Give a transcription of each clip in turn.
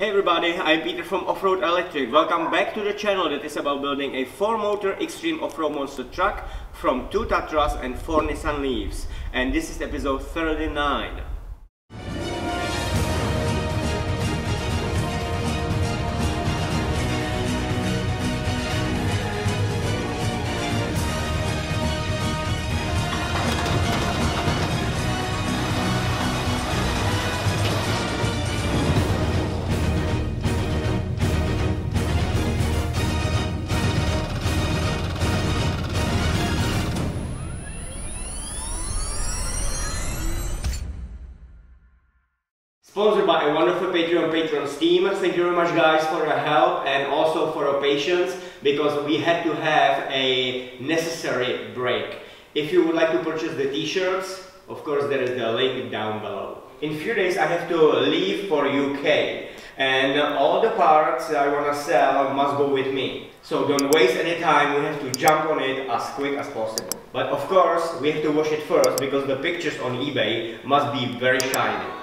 Hey everybody, I'm Peter from Offroad Electric. Welcome back to the channel that is about building a 4-motor extreme off-road monster truck from 2 Tatras and 4 Nissan Leafs. And this is episode 39. Thank you very much guys for your help and also for your patience because we had to have a necessary break. If you would like to purchase the t-shirts, of course there is the link down below. In few days I have to leave for UK and all the parts I want to sell must go with me. So don't waste any time, we have to jump on it as quick as possible. But of course we have to wash it first because the pictures on eBay must be very shiny.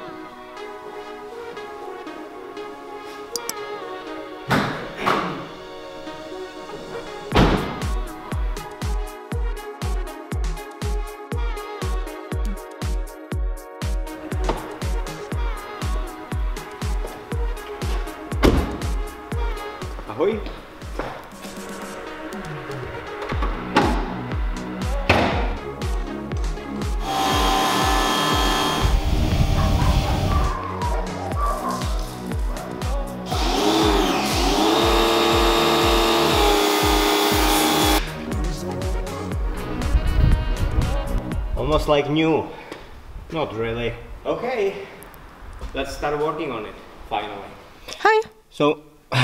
Like new. Not really. Okay. Let's start working on it, finally. Hi. So,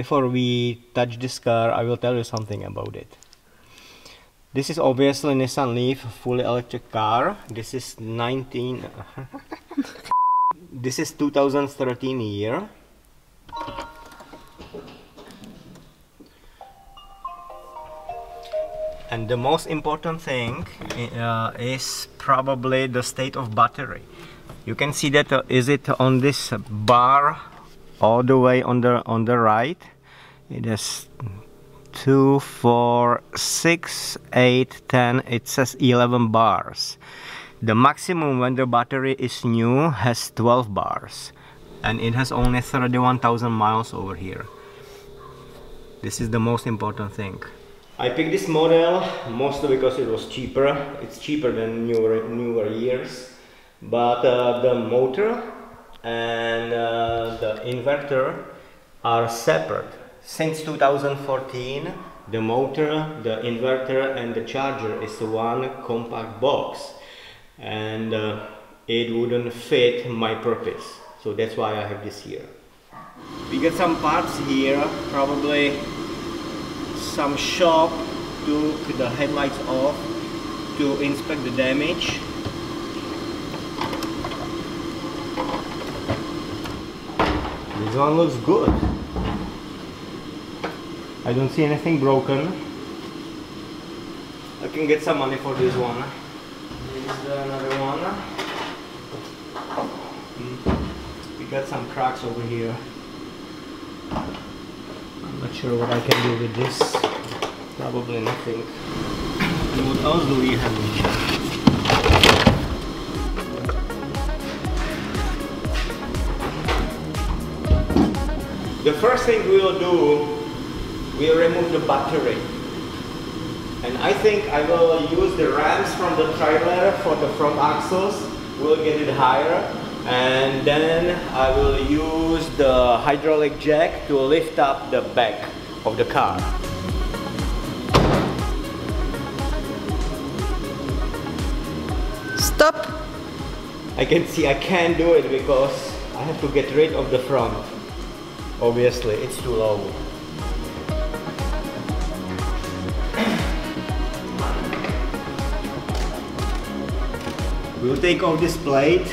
before we touch this car, I will tell you something about it. This is obviously Nissan Leaf, fully electric car. This is 19. this is 2013 year. And the most important thing uh, is probably the state of battery. You can see that uh, is it on this bar all the way on the on the right. It is two, four, six, eight, ten. It says 11 bars. The maximum when the battery is new has 12 bars, and it has only 31,000 miles over here. This is the most important thing. I picked this model mostly because it was cheaper. It's cheaper than newer newer years, but uh, the motor and uh, the inverter are separate. Since 2014, the motor, the inverter, and the charger is one compact box, and uh, it wouldn't fit my purpose. So that's why I have this here. We got some parts here, probably some shop took the headlights off to inspect the damage. This one looks good. I don't see anything broken. I can get some money for this one. This is another one. Hmm. We got some cracks over here. Not sure what I can do with this. Probably nothing. And what else do we have? The first thing we will do, we'll remove the battery. And I think I will use the ramps from the trailer for the front axles. We'll get it higher. And then I will use the hydraulic jack to lift up the back of the car. Stop. I can see I can't do it because I have to get rid of the front. Obviously, it's too low. We'll take off this plate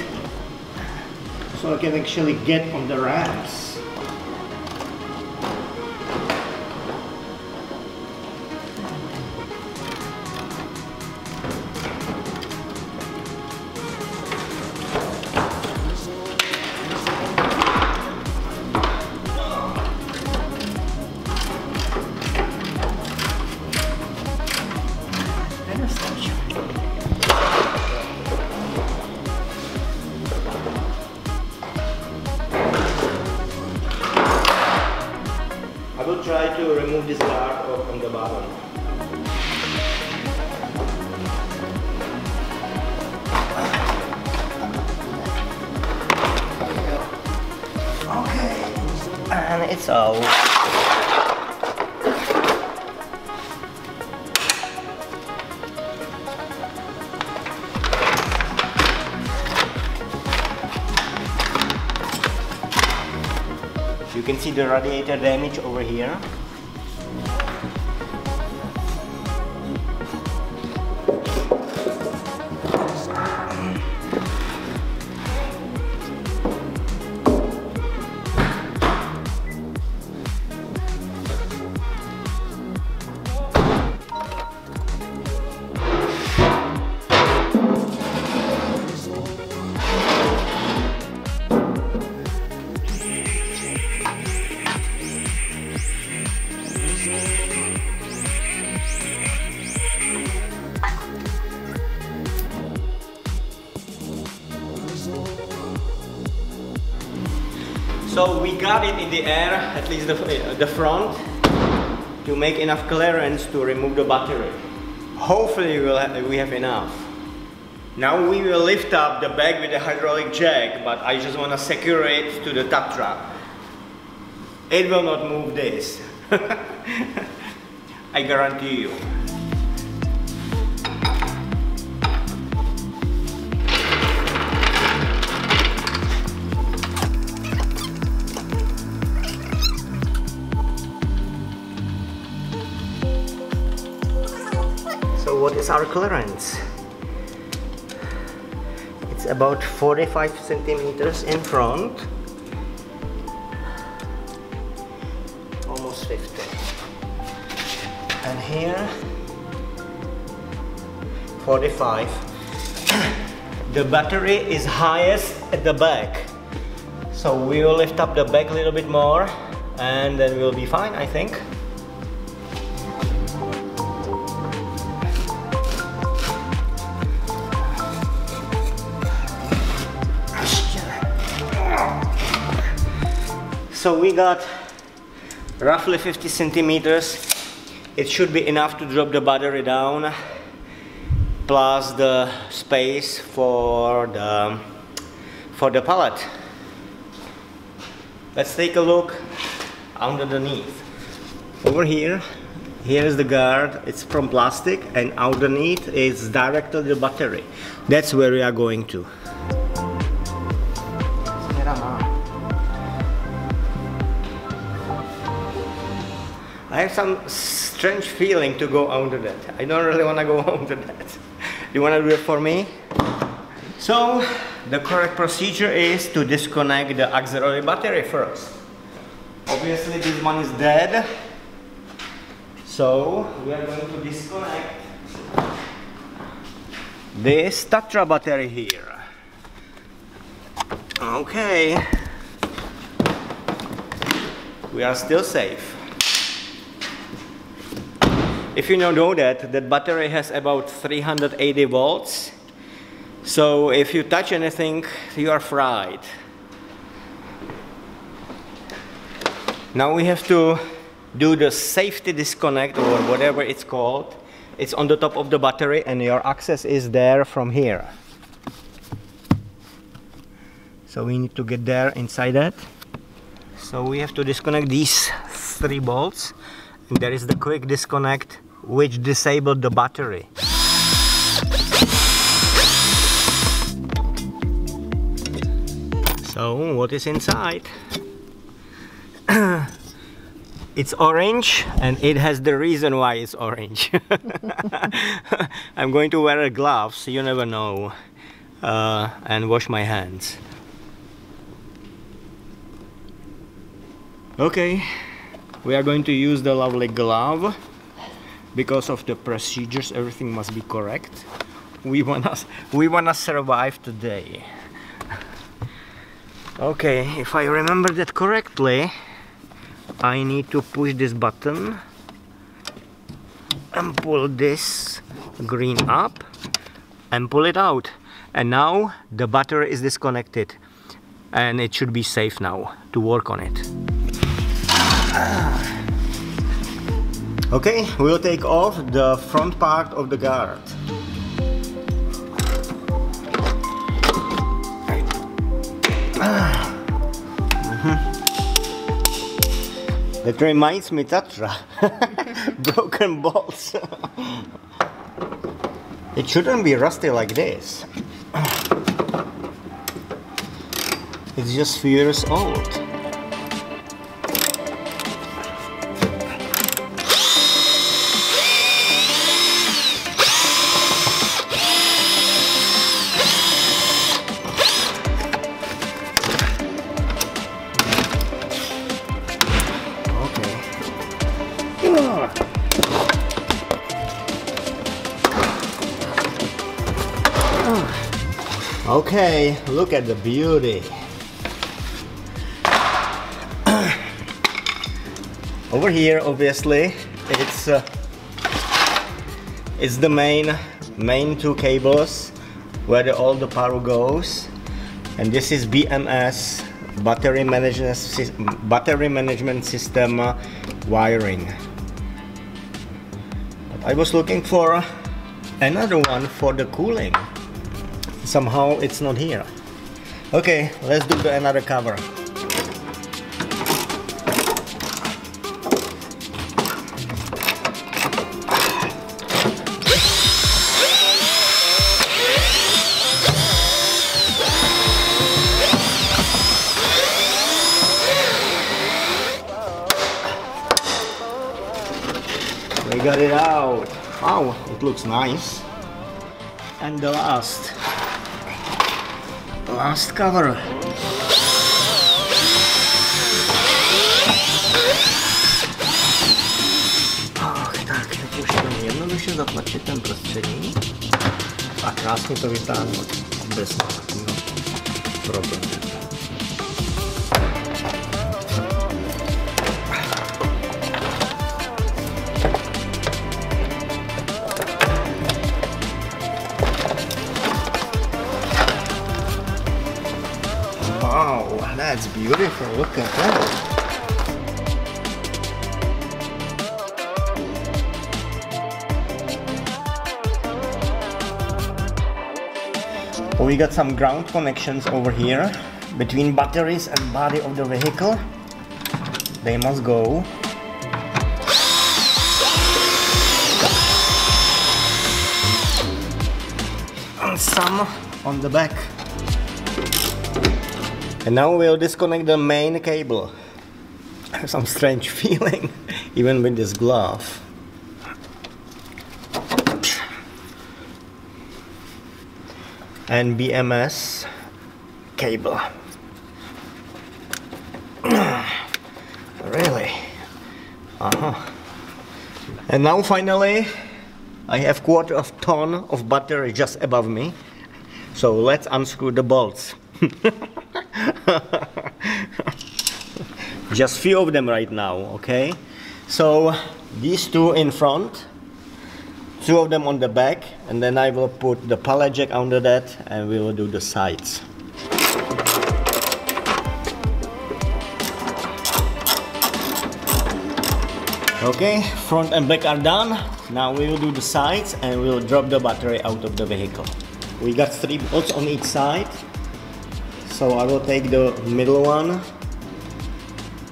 so I can actually get on the ramps. Can see the radiator damage over here. So we got it in the air, at least the, the front, to make enough clearance to remove the battery. Hopefully we'll have, we have enough. Now we will lift up the bag with the hydraulic jack, but I just want to secure it to the Tatra. It will not move this. I guarantee you. What is our clearance? It's about 45 centimeters in front. Almost 50 and here 45 the battery is highest at the back. So we will lift up the back a little bit more and then we'll be fine I think So we got roughly 50 centimeters. It should be enough to drop the battery down plus the space for the for the pallet. Let's take a look underneath. Over here, here is the guard. It's from plastic and underneath is directly the battery. That's where we are going to. I have some strange feeling to go under that. I don't really want to go under that. You want to do it for me? So, the correct procedure is to disconnect the auxiliary battery first. Obviously this one is dead. So, we are going to disconnect this Tatra battery here. Okay. We are still safe. If you don't know that, that battery has about 380 volts. So if you touch anything, you are fried. Now we have to do the safety disconnect or whatever it's called. It's on the top of the battery and your access is there from here. So we need to get there inside that. So we have to disconnect these three bolts. And there is the quick disconnect which disabled the battery. So what is inside? it's orange and it has the reason why it's orange. I'm going to wear a gloves, you never know, uh, and wash my hands. Okay, we are going to use the lovely glove because of the procedures everything must be correct. We wanna we wanna survive today. Okay if I remember that correctly I need to push this button and pull this green up and pull it out. And now the battery is disconnected and it should be safe now to work on it Okay, we'll take off the front part of the guard. That reminds me Tatra. Broken bolts. it shouldn't be rusty like this. It's just few years old. Okay, look at the beauty. Over here, obviously, it's uh, it's the main main two cables where the, all the power goes, and this is BMS battery management battery management system uh, wiring. But I was looking for another one for the cooling somehow it's not here. Okay let's do the another cover. We got it out. Wow it looks nice. And the last last cover. Ach, tak, už to jednoduše zatlačit ten prostřední a krásně to vytáhnout bez nějakého problému. That's beautiful. Look at that. We got some ground connections over here between batteries and body of the vehicle. They must go. And some on the back. And now we'll disconnect the main cable. I have some strange feeling, even with this glove. And BMS cable. really? Uh-huh. And now finally, I have quarter of ton of battery just above me. So let's unscrew the bolts. just few of them right now okay? So these two in front two of them on the back and then I will put the pallet jack under that and we will do the sides. Okay front and back are done. Now we will do the sides and we will drop the battery out of the vehicle. We got three bolts on each side so I will take the middle one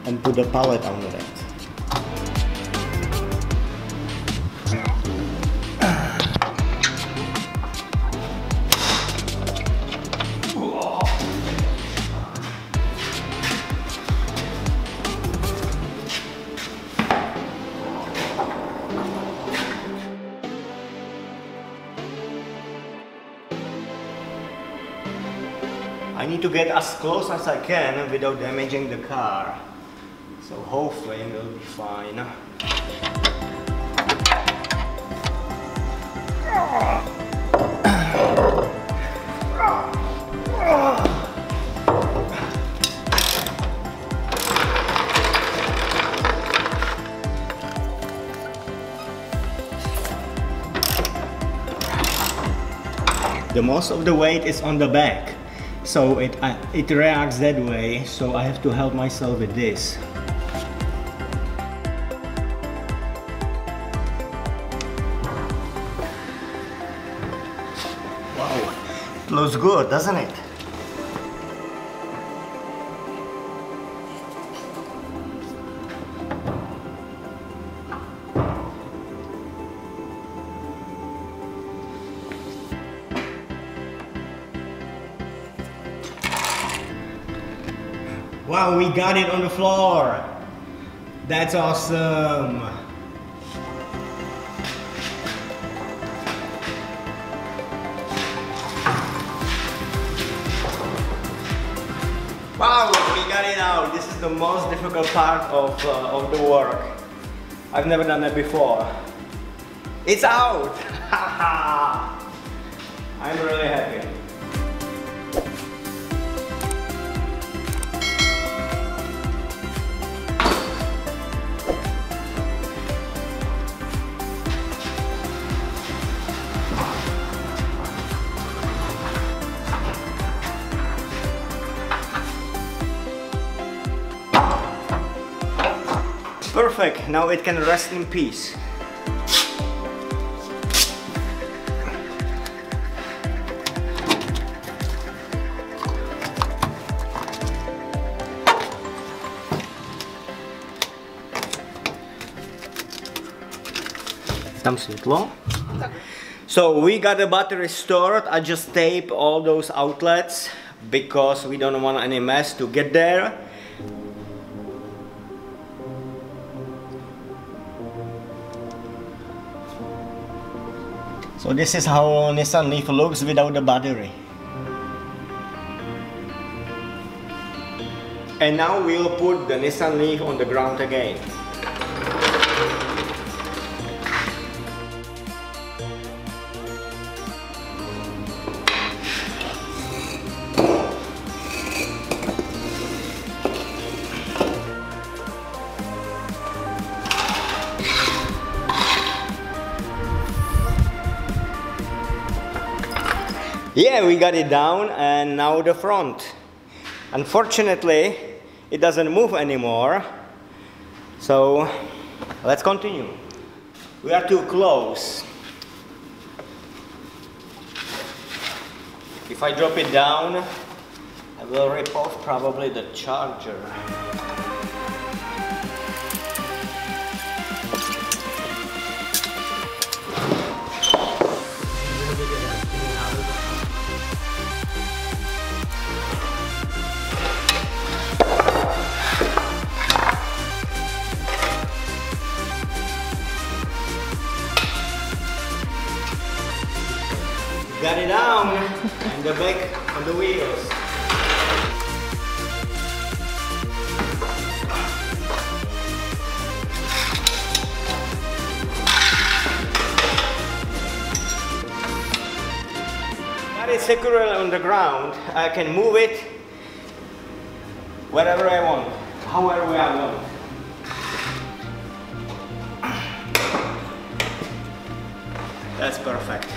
and put the pallet under it. Without damaging the car. So hopefully it will be fine. The most of the weight is on the back so it, uh, it reacts that way, so I have to help myself with this. Wow, it looks good, doesn't it? Got it on the floor. That's awesome. Wow, we got it out. This is the most difficult part of, uh, of the work. I've never done that before. It's out! I'm really happy. Now it can rest in peace. Tam světlo. So we got the battery stored. I just tape all those outlets because we don't want any mess to get there. So this is how Nissan Leaf looks without the battery. And now we'll put the Nissan Leaf on the ground again. We got it down and now the front. Unfortunately, it doesn't move anymore. So let's continue. We are too close. If I drop it down, I will rip off probably the charger. Down and the back on the wheels. That is it securely on the ground. I can move it wherever I want, however I want. That's perfect.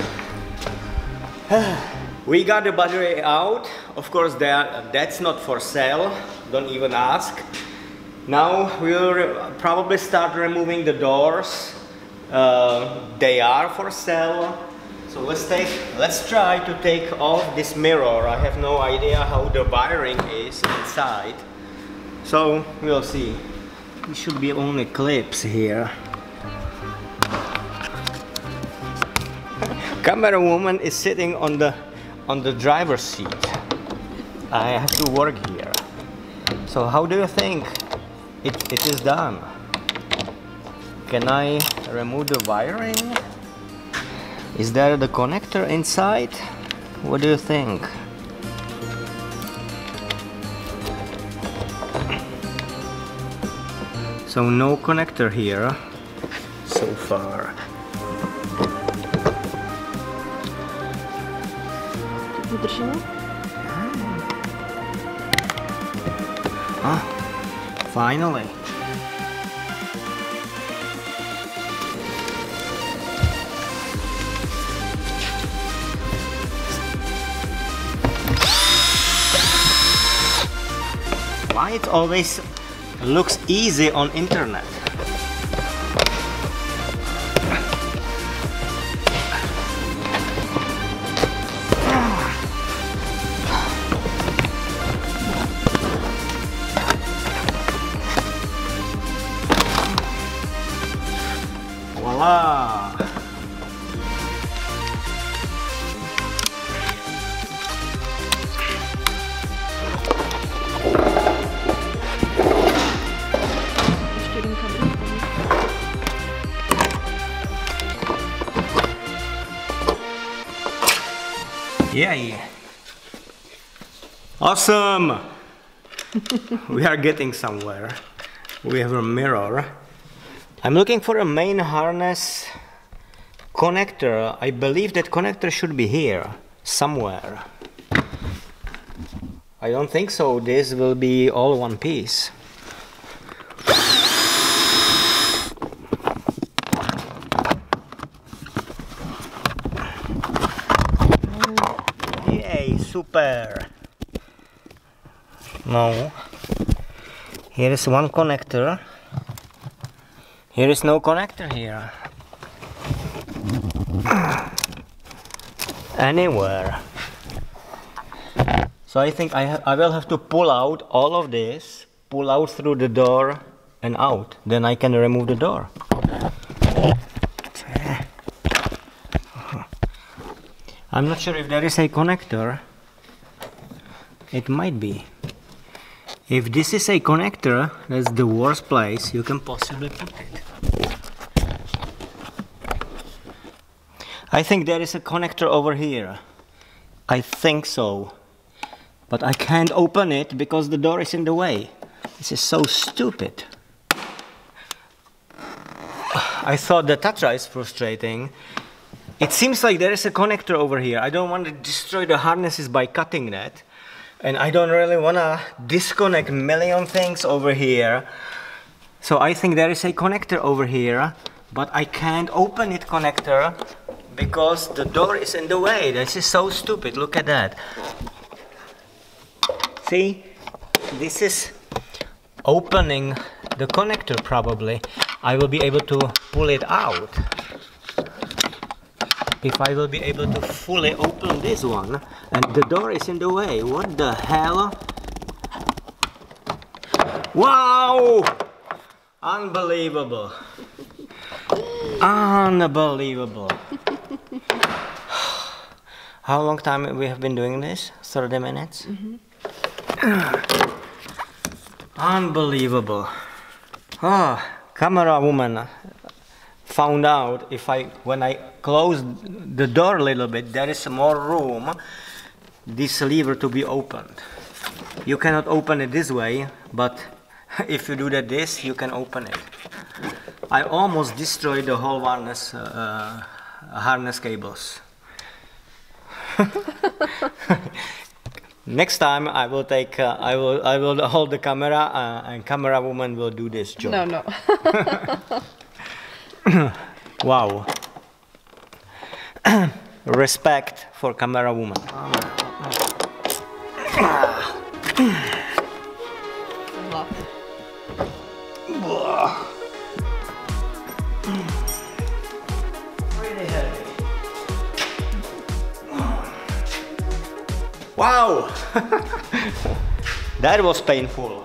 we got the battery out. Of course, that, that's not for sale. Don't even ask. Now we'll probably start removing the doors. Uh, they are for sale. So let's take, let's try to take off this mirror. I have no idea how the wiring is inside. So we'll see. It should be only clips here. Camera woman is sitting on the on the driver's seat. I have to work here. So how do you think it, it is done? Can I remove the wiring? Is there the connector inside? What do you think? So no connector here so far. Ah, finally. Why it always looks easy on internet? Awesome! we are getting somewhere. We have a mirror. I'm looking for a main harness connector. I believe that connector should be here somewhere. I don't think so. This will be all one piece. No. Here is one connector. Here is no connector here. Anywhere. So I think I, I will have to pull out all of this, pull out through the door and out. Then I can remove the door. I'm not sure if there is a connector. It might be. If this is a connector, that's the worst place you can possibly put it. I think there is a connector over here. I think so. But I can't open it because the door is in the way. This is so stupid. I thought the Tatra is frustrating. It seems like there is a connector over here. I don't want to destroy the harnesses by cutting that. And I don't really want to disconnect million things over here. So I think there is a connector over here, but I can't open it connector because the door is in the way. This is so stupid. Look at that. See? This is opening the connector probably. I will be able to pull it out if I will be able to fully open this one and the door is in the way. What the hell? Wow! Unbelievable. Unbelievable. How long time we have been doing this? 30 minutes? Unbelievable. Ah, camera woman found out if I when I close the door a little bit there is more room this lever to be opened. You cannot open it this way but if you do that this you can open it. I almost destroyed the whole harness uh, harness cables. Next time I will take uh, I will I will hold the camera uh, and camera woman will do this job. No, no. Wow. Respect for camera woman. Wow! that was painful.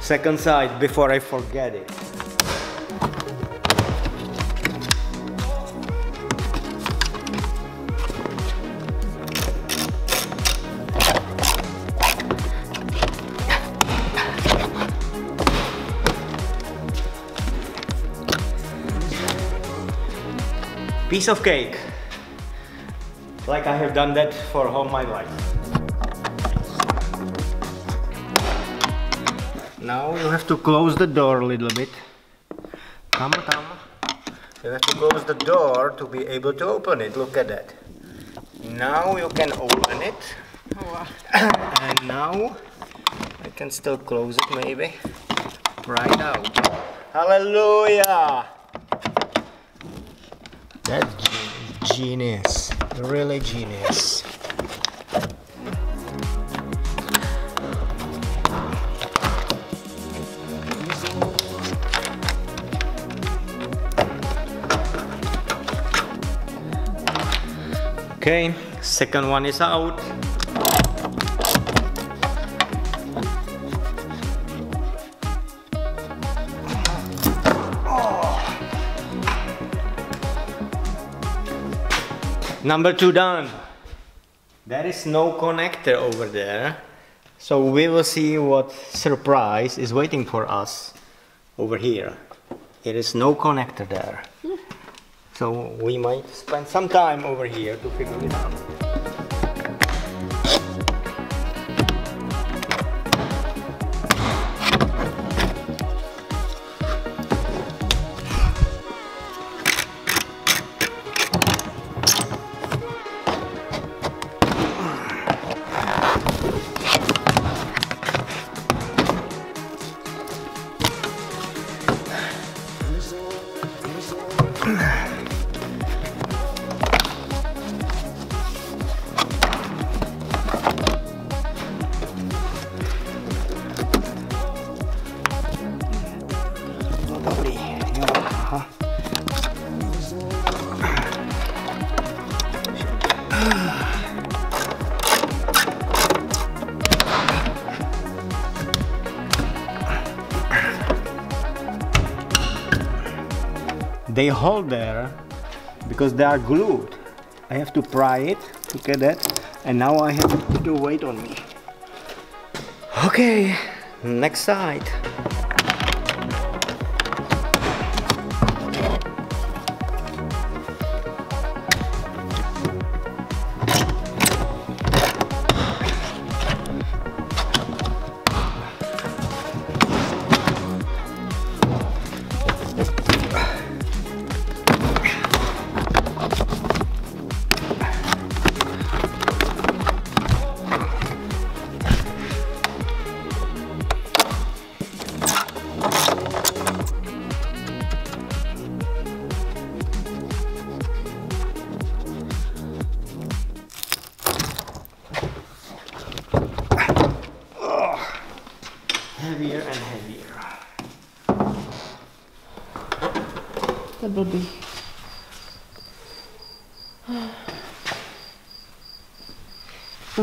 Second side before I forget it. Piece of cake. Like I have done that for all my life. Now you have to close the door a little bit. Come, come. You have to close the door to be able to open it. Look at that. Now you can open it. And now I can still close it maybe. Right out. Hallelujah! That's ge- genius. Really genius. Okay, second one is out. Number two done. There is no connector over there. So we will see what surprise is waiting for us over here. There is no connector there. Hmm. So we might spend some time over here to figure it out. They hold there because they are glued. I have to pry it, look at that, and now I have to put the weight on me. Okay, next side.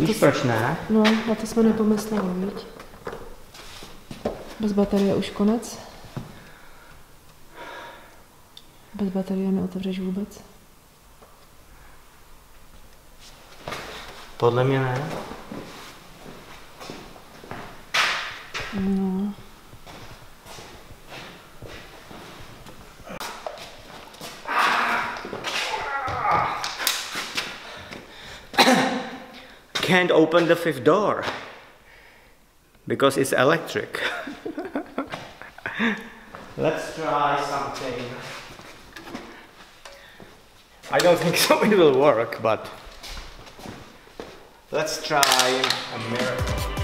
Na to, Víš proč ne? no, na to jsme nepomysleli, viď? Bez baterie už konec. Bez baterie neotevřeš vůbec. Podle mě ne. No. Can't open the fifth door because it's electric. Let's try something. I don't think so it will work, but let's try a miracle.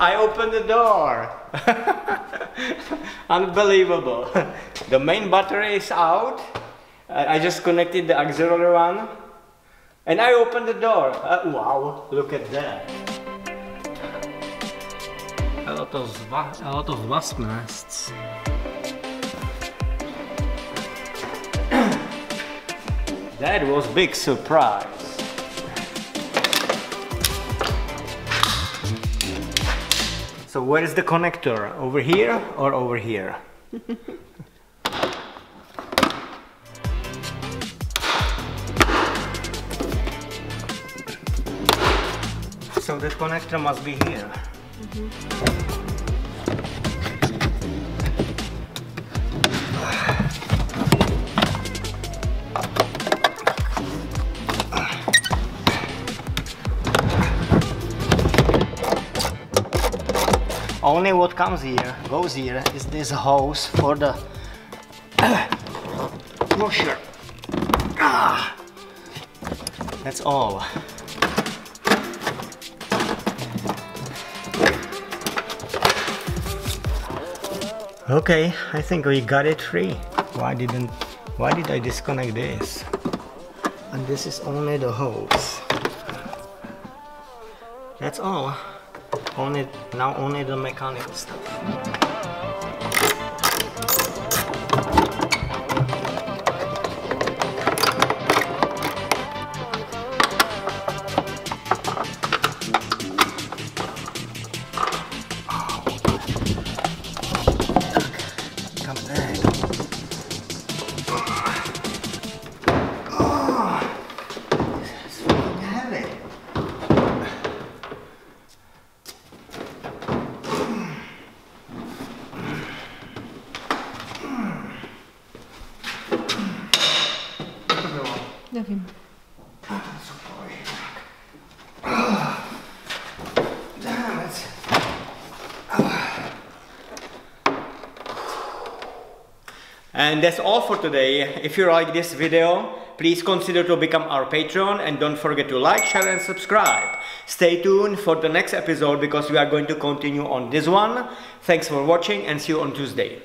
I opened the door. Unbelievable. The main battery is out. I just connected the auxiliary one. And I opened the door. Uh, wow, look at that. A lot of, a lot of wasp nests. that was big surprise. So where is the connector? Over here or over here? so the connector must be here. Mm-hmm. Only what comes here, goes here, is this hose for the washer. Ah, that's all. Okay, I think we got it free. Why didn't, why did I disconnect this? And this is only the hose. That's all. Only now only the mechanical stuff. Ah, damn it. And that's all for today. If you like this video, please consider to become our patron and don't forget to like, share and subscribe. Stay tuned for the next episode because we are going to continue on this one. Thanks for watching and see you on Tuesday.